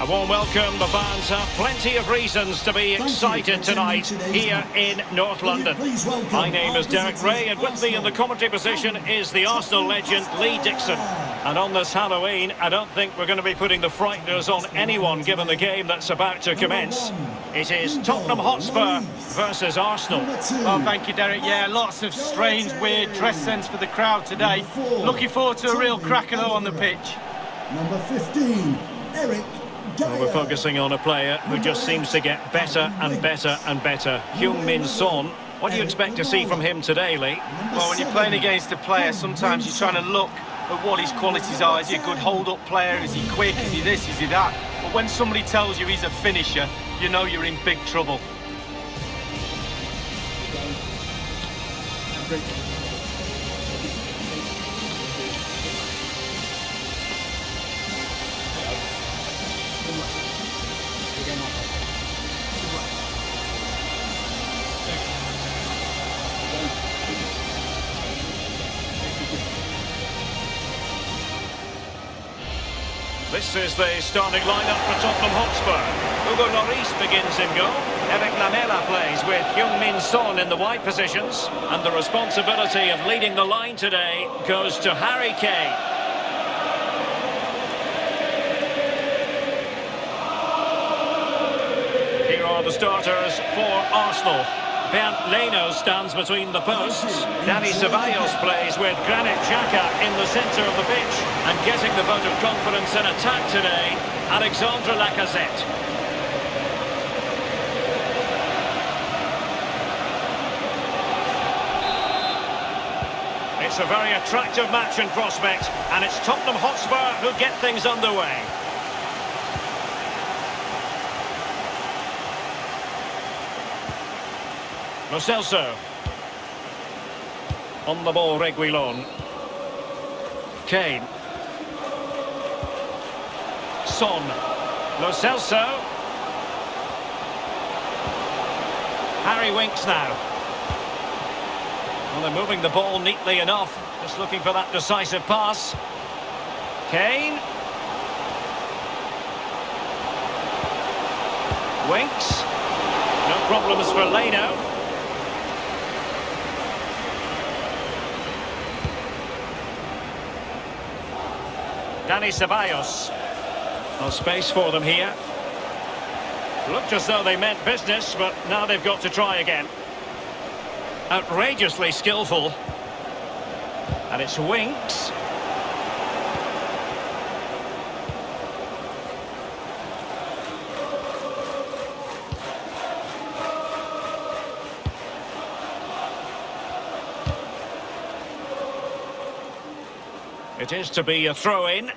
A warm welcome. The fans have plenty of reasons to be excited tonight here in North London. My name is Derek Ray, and with me in the commentary position is the Arsenal legend Lee Dixon. And on this Halloween, I don't think we're going to be putting the frighteners on anyone given the game that's about to commence. It is Tottenham Hotspur versus Arsenal. Well, thank you, Derek. Yeah, lots of strange, weird dress sense for the crowd today. Looking forward to a real cracker, though, on the pitch. Number 15, Eric well, we're focusing on a player who just seems to get better and better and better. Heung-Min Son. What do you expect to see from him today, Lee? Well, when you're playing against a player, sometimes you're trying to look at what his qualities are. Is he a good hold-up player? Is he quick? Is he this? Is he that? But when somebody tells you he's a finisher, you know you're in big trouble. This is the starting lineup for Tottenham Hotspur. Hugo Lloris begins in goal. Eric Lamela plays with Heung-Min Son in the wide positions. And the responsibility of leading the line today goes to Harry Kane. Here are the starters for Arsenal. Bernd Leno stands between the posts. Dani Ceballos plays with Granit Xhaka in the centre of the pitch. And getting the vote of confidence in attack today, Alexandre Lacazette. It's a very attractive match in prospect, and it's Tottenham Hotspur who get things underway. Lo Celso. On the ball, Reguilon. Kane. Son. Lo Celso. Harry Winks now. Well, they're moving the ball neatly enough. Just looking for that decisive pass. Kane. Winks. No problems for Leno. Dani Ceballos. No space for them here. Looked as though they meant business, but now they've got to try again. Outrageously skillful. And it's Winks. It is to be a throw-in.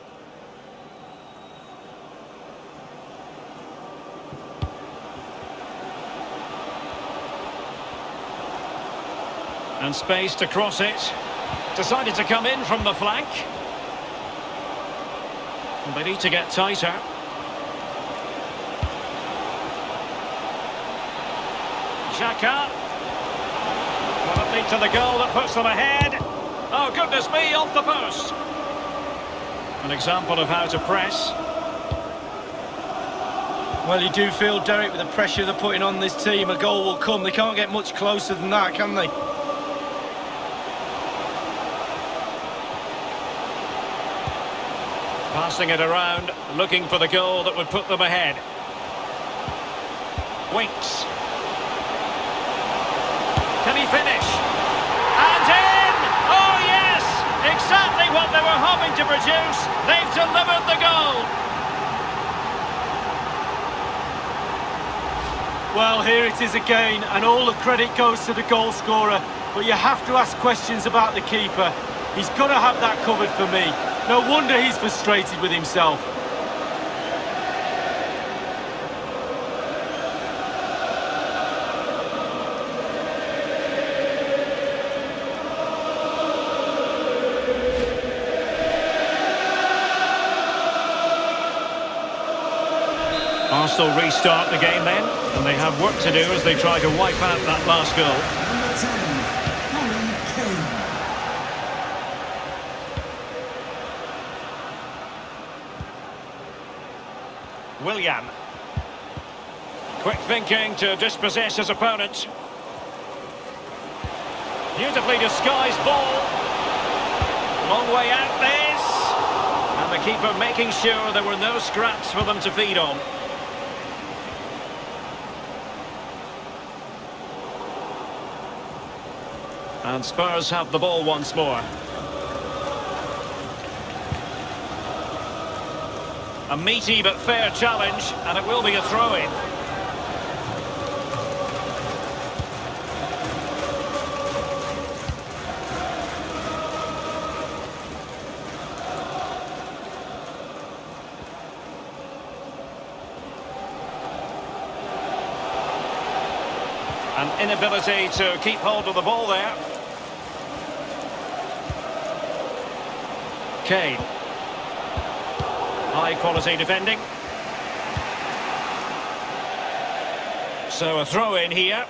And space to cross it. Decided to come in from the flank. And they need to get tighter. Xhaka. Will it lead to the goal that puts them ahead? Oh, goodness me, off the post. An example of how to press. Well, you do feel, Derek, with the pressure they're putting on this team, a goal will come. They can't get much closer than that, can they? Passing it around, looking for the goal that would put them ahead. Winks. To produce. They've delivered the goal. Well, here it is again, and all the credit goes to the goal scorer. But you have to ask questions about the keeper. He's got to have that covered for me. No wonder he's frustrated with himself. Arsenal restart the game then, and they have work to do as they try to wipe out that last goal. Willian. Quick thinking to dispossess his opponent. Beautifully disguised ball. Long way out this. And the keeper making sure there were no scraps for them to feed on. And Spurs have the ball once more. A meaty but fair challenge, and it will be a throw-in. An inability to keep hold of the ball there. Kane. High quality defending. So a throw in here.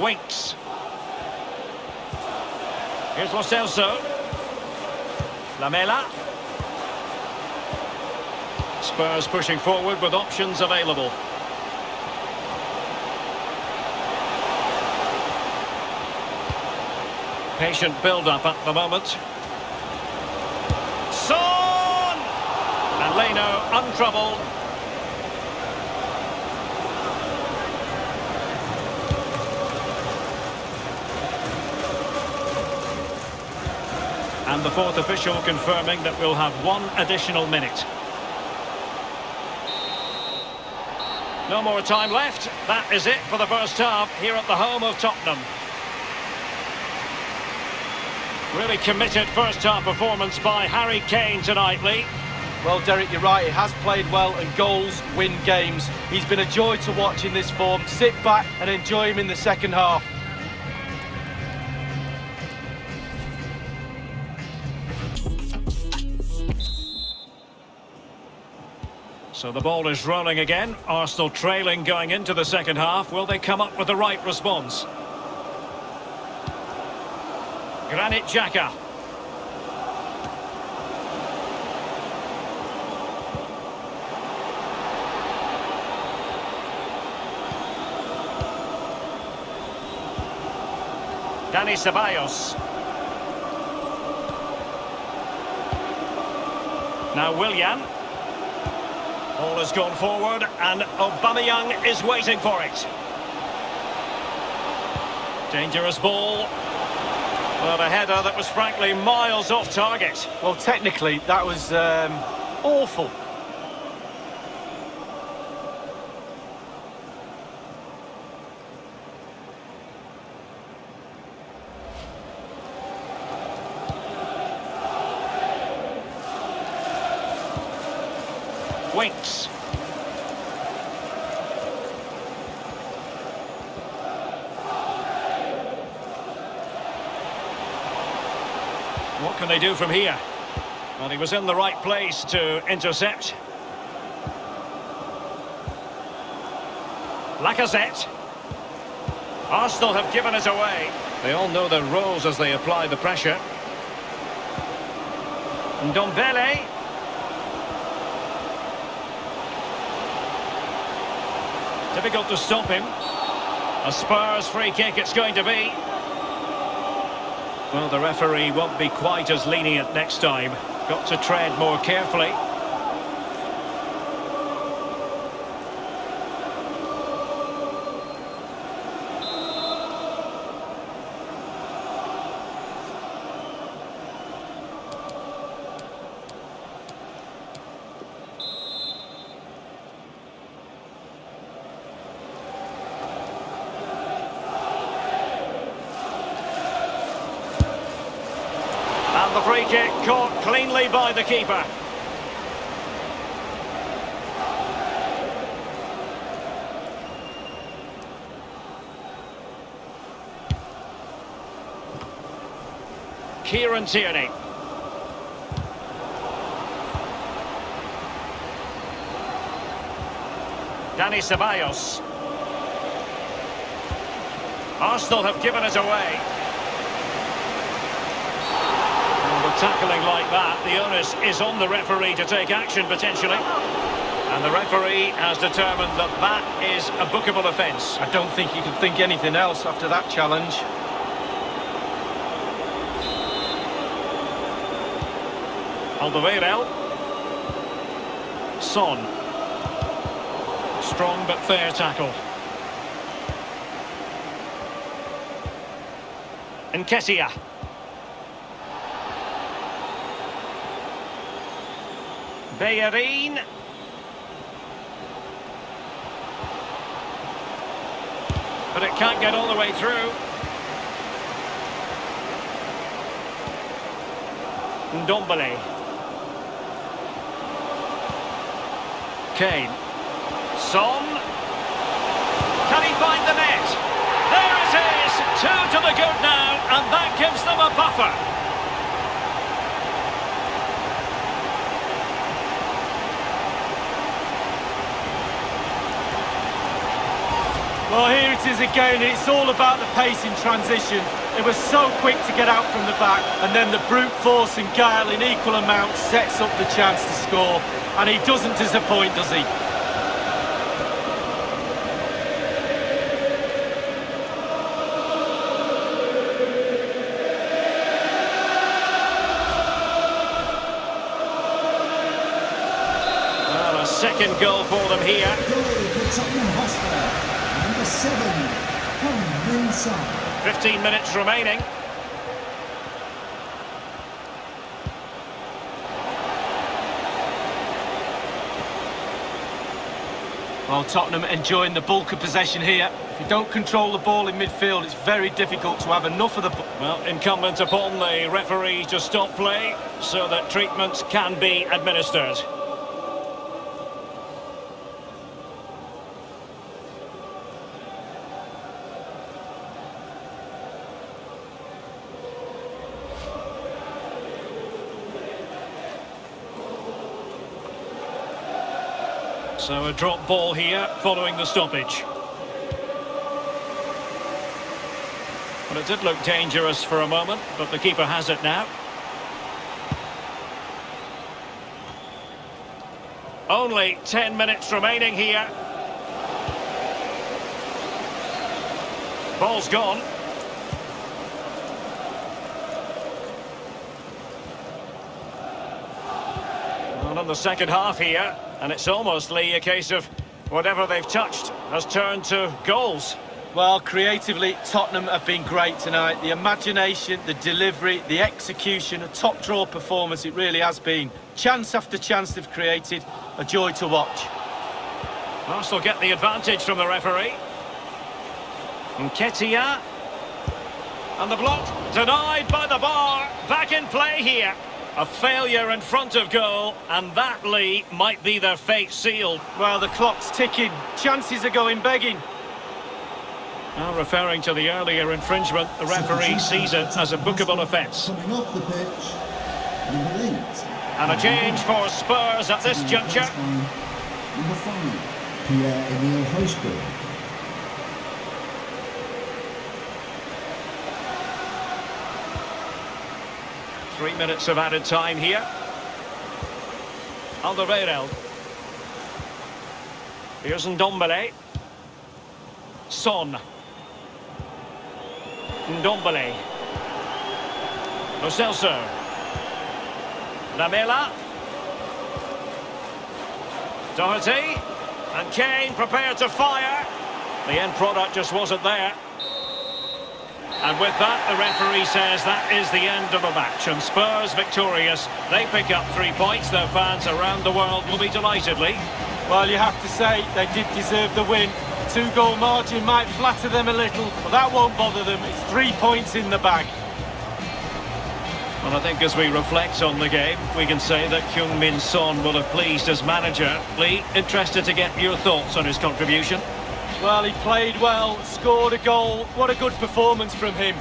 Winks. Here's Lo Celso. Lamela. Spurs pushing forward with options available. Patient build-up at the moment. Son! And Leno untroubled. And the fourth official confirming that we'll have one additional minute. No more time left. That is it for the first half here at the home of Tottenham. Really committed first half performance by Harry Kane tonight, Lee. Well, Derek, you're right. He has played well and goals win games. He's been a joy to watch in this form. Sit back and enjoy him in the second half. So the ball is rolling again. Arsenal trailing going into the second half. Will they come up with the right response? Granit Xhaka. Dani Ceballos. Now Willian. Ball has gone forward and Aubameyang is waiting for it. Dangerous ball. But a header that was frankly miles off target. Well, technically, that was um, awful. Winks. What can they do from here? Well, he was in the right place to intercept. Lacazette. Arsenal have given it away. They all know their roles as they apply the pressure. And Ndombele. Difficult to stop him. A Spurs free kick it's going to be. Well, the referee won't be quite as lenient next time. Got to tread more carefully. And the free kick caught cleanly by the keeper. Kieran Tierney. Dani Ceballos. Arsenal have given it away. Well, with tackling like that, the onus is on the referee to take action potentially. And the referee has determined that that is a bookable offence. I don't think he could think anything else after that challenge. Alderweireld. Son. Strong but fair tackle. Nketiah. Bellerin. But it can't get all the way through. Ndombele. Kane. Son. Can he find the net? There it is! Two to the good now, and that gives them a buffer. Well, here it is again. It's all about the pace in transition. It was so quick to get out from the back, and then the brute force and guile in equal amounts sets up the chance to score. And he doesn't disappoint, does he? Well, a second goal for them here. Goal for Tottenham Hotspur. Number seven, Heung-min Son. 15 minutes remaining. Well, Tottenham enjoying the bulk of possession here. If you don't control the ball in midfield, it's very difficult to have enough of the... b- Well, incumbent upon the referee to stop play so that treatments can be administered. So a drop ball here following the stoppage. Well, it did look dangerous for a moment, but the keeper has it now. Only 10 minutes remaining here. Ball's gone. Well, in the second half here, and it's almost, Lee, a case of whatever they've touched has turned to goals. Well, creatively, Tottenham have been great tonight. The imagination, the delivery, the execution, a top draw performance it really has been. Chance after chance they've created, a joy to watch. Arsenal get the advantage from the referee. Nketiah. And the block denied by the bar. Back in play here. A failure in front of goal, and that, Lee, might be their fate sealed. Well, the clock's ticking. Chances are going begging. Now, referring to the earlier infringement, the referee sees it as a bookable offence. Coming off the pitch, number eight. And a change for Spurs at this juncture. Number five, Pierre-Emile Højbjerg. Three minutes of added time here. Alderweireld. Here's Ndombele. Son. Ndombele. Lo Celso. Lamela. Doherty. And Kane prepared to fire. The end product just wasn't there. And with that, the referee says that is the end of the match. And Spurs victorious. They pick up three points. Their fans around the world will be delightedly. Well, you have to say they did deserve the win. Two-goal margin might flatter them a little, but that won't bother them. It's three points in the bag. Well, I think as we reflect on the game, we can say that Heung-Min Son will have pleased as manager. Lee, interested to get your thoughts on his contribution. Well, he played well, scored a goal. What a good performance from him.